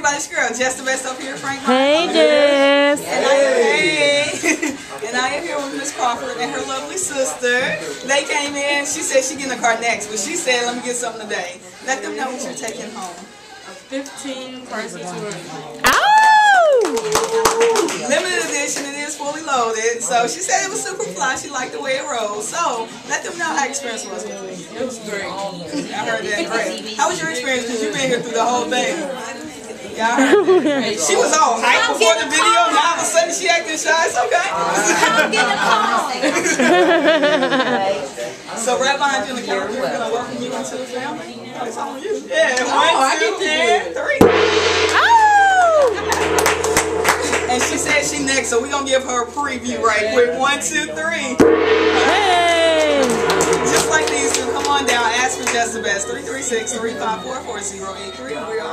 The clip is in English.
everybody's girl, Jess the best up here, Frank. Hey, Jess. And I am, hey. and I am here with Miss Crawford and her lovely sister. They came in. She said she getting a car next, but she said, let me get something today. Let them know what you're taking home. A 15 person tour. Oh! Limited edition, it is fully loaded. So she said it was super fly. She liked the way it rolled. So let them know how experience was with me. It was great. I heard that. Great. How was your experience? Because you've been here through the whole thing. I heard. She was all hype before the video. Now all of a sudden she acting shy. It's okay. so right behind you in the camera, we're going to welcome you into the family. Oh, it's on you. Yeah, one, two, and three. Oh! And she said she next, so we're going to give her a preview right quick. One, two, three. Hey! Just like these two, come on down. Ask for Jess the best. 336 354 4083. We're all